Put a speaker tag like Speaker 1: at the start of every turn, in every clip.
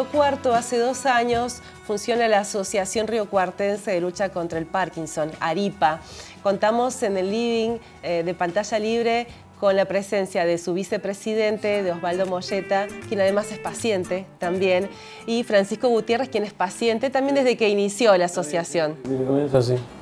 Speaker 1: Río Cuarto, hace dos años, funciona la Asociación Río Cuartense de Lucha contra el Parkinson, ARIPA. Contamos en el living eh, de pantalla libre con la presencia de su vicepresidente, de Osvaldo Molleta, quien además es paciente también, y Francisco Gutiérrez, quien es paciente también desde que inició la asociación.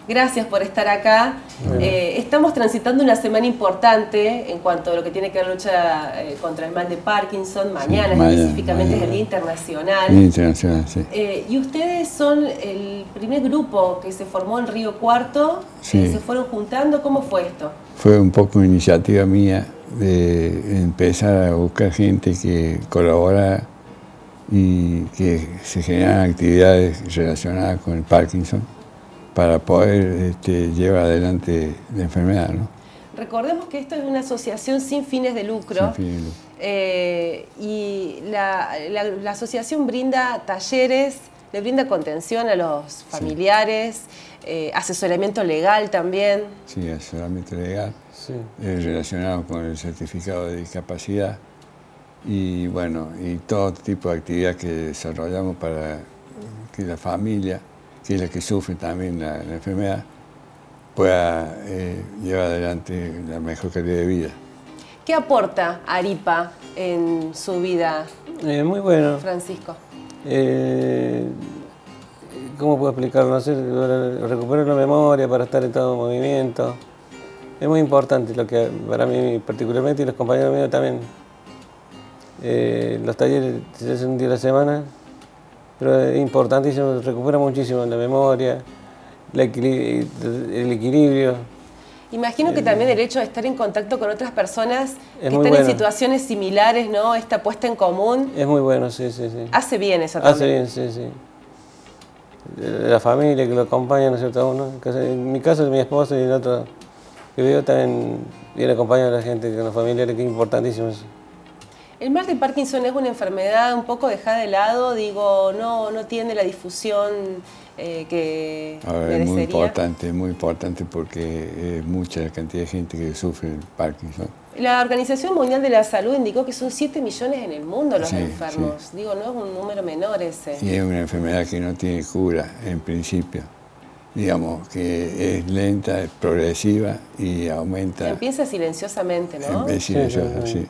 Speaker 1: Gracias por estar acá. Eh, estamos transitando una semana importante en cuanto a lo que tiene que ver la lucha eh, contra el mal de Parkinson. Mañana, específicamente es el Día Internacional.
Speaker 2: Internacional, sí.
Speaker 1: Eh, y ustedes son el primer grupo que se formó en Río Cuarto. ¿Se fueron juntando? ¿Cómo fue esto?
Speaker 2: Fue un poco iniciativa mía de empezar a buscar gente que colabora y que se generan actividades relacionadas con el Parkinson para poder este, llevar adelante la enfermedad. ¿no?
Speaker 1: Recordemos que esto es una asociación sin fines de lucro. Eh, y la, asociación brinda talleres, le brinda contención a los familiares, eh, asesoramiento legal también.
Speaker 2: Sí, asesoramiento legal eh, relacionado con el certificado de discapacidad y bueno, y todo tipo de actividad que desarrollamos para que la familia que es la que sufre también la, enfermedad, pueda eh, llevar adelante la mejor calidad de vida.
Speaker 1: ¿Qué aporta Aripa en su vida?
Speaker 3: Eh, muy bueno.
Speaker 1: Francisco.
Speaker 3: Eh, ¿Cómo puedo explicarlo? recuperar la memoria para estar en todo movimiento. Es muy importante lo que para mí particularmente y los compañeros míos también. los talleres se hacen un día a la semana, pero es importantísimo, recupera muchísimo la memoria, el equilibrio.
Speaker 1: Imagino que también el hecho de estar en contacto con otras personas que están en situaciones similares, ¿no? Esta puesta en común.
Speaker 3: Es muy bueno, sí, sí, sí.
Speaker 1: Hace bien eso también.
Speaker 3: Hace bien, sí, sí. La familia que lo acompaña, ¿no es cierto? Uno, en mi caso, mi esposo y el otro que veo también viene acompañado a la gente, con los familiares, que es importantísimo eso.
Speaker 1: El mal de Parkinson es una enfermedad un poco dejada de lado, digo, no, no tiene la difusión eh, que
Speaker 2: Es muy importante, muy importante porque es mucha la cantidad de gente que sufre el Parkinson.
Speaker 1: La Organización Mundial de la Salud indicó que son 7 millones en el mundo los enfermos. Digo, no es un número menor ese.
Speaker 2: Y es una enfermedad que no tiene cura en principio. Digamos que es lenta, es progresiva y aumenta.
Speaker 1: Empieza silenciosamente, ¿no?
Speaker 2: Empieza silenciosa, sí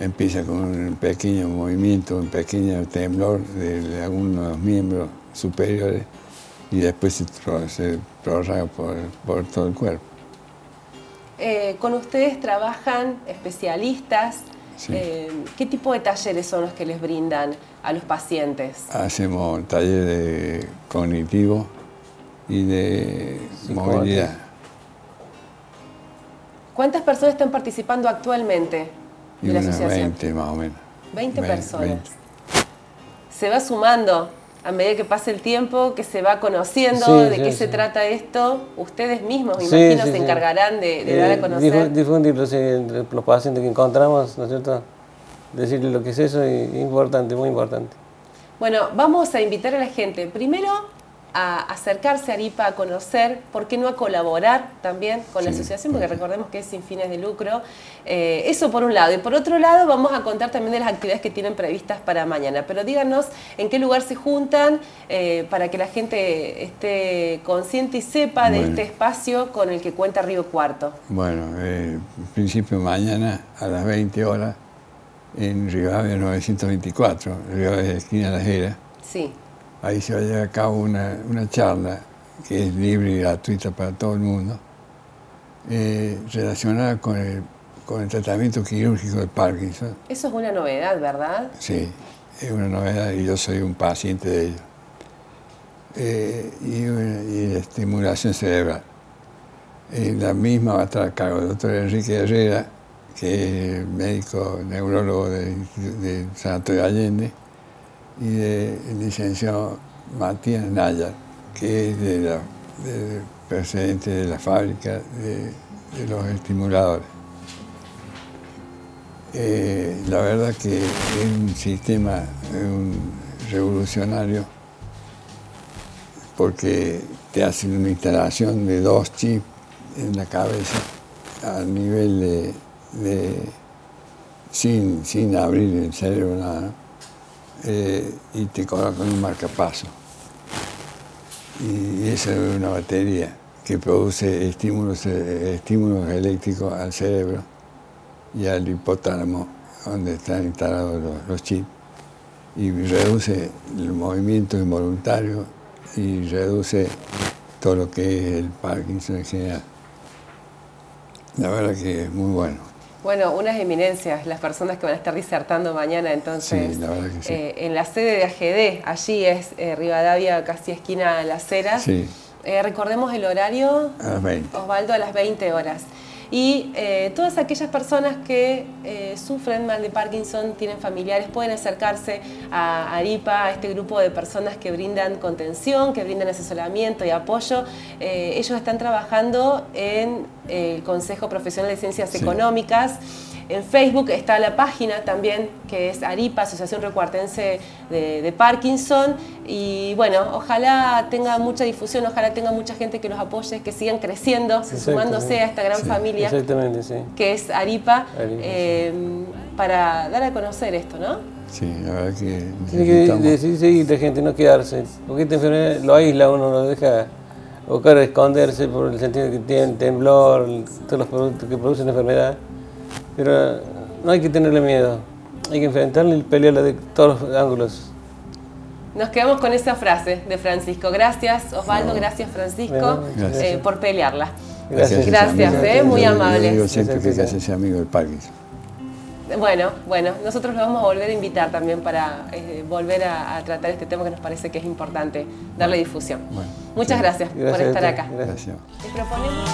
Speaker 2: empieza con un pequeño movimiento, un pequeño temblor de, algunos de los miembros superiores y después se, se prorraga por, todo el cuerpo.
Speaker 1: Eh, con ustedes trabajan especialistas. Eh, ¿Qué tipo de talleres son los que les brindan a los pacientes?
Speaker 2: Hacemos talleres de cognitivo y de movilidad.
Speaker 1: ¿Cuántas personas están participando actualmente?
Speaker 2: Y asociación? 20 más o menos.
Speaker 1: 20, personas. Se va sumando a medida que pasa el tiempo, que se va conociendo de qué se trata esto. Ustedes mismos, me imagino, se encargarán de, dar a eh, conocer.
Speaker 3: Difundirlo entre los pacientes que encontramos, ¿no es cierto? Decirles lo que es eso es importante, muy importante.
Speaker 1: Bueno, vamos a invitar a la gente. Primero, a acercarse a ARIPA, a conocer, ¿por qué no a colaborar también con la asociación? Porque recordemos que es sin fines de lucro. Eh, eso por un lado. Y por otro lado, vamos a contar también de las actividades que tienen previstas para mañana. Pero díganos en qué lugar se juntan eh, para que la gente esté consciente y sepa de este espacio con el que cuenta Río Cuarto.
Speaker 2: Bueno, eh, en principio mañana a las 20 horas en Rivadavia 924, Rivadavia esquina La Jera.
Speaker 1: Sí
Speaker 2: ahí se va a llevar a cabo una, charla que es libre y gratuita para todo el mundo, eh, relacionada con el, con el tratamiento quirúrgico del Parkinson.
Speaker 1: Eso es una novedad, ¿verdad?
Speaker 2: Sí, es una novedad y yo soy un paciente de ello. Eh, y, la estimulación cerebral. Eh, la misma va a estar a cargo del doctor Enrique Herrera, que es médico neurólogo del de Sanatorio Allende, y del licenciado Matías Nayar, que es de la, presidente de la fábrica de, los estimuladores. Eh, la verdad que es un sistema revolucionario porque te hacen una instalación de dos chips en la cabeza a nivel de, sin, sin abrir el cerebro nada eh, y te colocan un marcapaso. Y esa es una batería que produce estímulos, eh, estímulos eléctricos al cerebro y al hipotálamo, donde están instalados los, chips, y reduce el movimiento involuntario y reduce todo lo que es el Parkinson en general. La verdad que es muy bueno.
Speaker 1: Bueno, unas eminencias, las personas que van a estar disertando mañana, entonces, eh, en la sede de AGD, allí es eh, Rivadavia, casi esquina Las Heras. Sí. Eh, recordemos el horario,
Speaker 2: a las 20.
Speaker 1: Osvaldo, a las 20 horas. Y eh, todas aquellas personas que sufren mal de Parkinson, tienen familiares, pueden acercarse a ARIPA, a este grupo de personas que brindan contención, que brindan asesoramiento y apoyo. ellos están trabajando en el Consejo Profesional de Ciencias Económicas. En Facebook está la página también que es ARIPA, Asociación Recuartense de, Parkinson. Y bueno, ojalá tenga mucha difusión, ojalá tenga mucha gente que los apoye, que sigan creciendo, sumándose a esta gran familia que es ARIPA, eh, para dar a conocer esto, ¿no?
Speaker 2: Sí, la verdad que
Speaker 3: Tiene que decir seguir de gente, no quedarse. Porque esta enfermedad lo aísla, uno lo deja buscar esconderse por el sentido de que tiene temblor, todos los productos que producen enfermedad. Pero no hay que tenerle miedo, hay que enfrentarle y pelearle de todos los ángulos.
Speaker 1: Nos quedamos con esa frase de Francisco. Gracias Osvaldo, gracias Francisco eh, por pelearla.
Speaker 2: Gracias,
Speaker 1: gracias eh, muy amable.
Speaker 2: Yo digo siempre que ese amigo del Parkinson.
Speaker 1: Bueno, bueno, nosotros lo vamos a volver a invitar también para eh, volver a, tratar este tema que nos parece que es importante darle difusión. Muchas gracias, por estar acá.
Speaker 2: Gracias. ¿Te proponemos?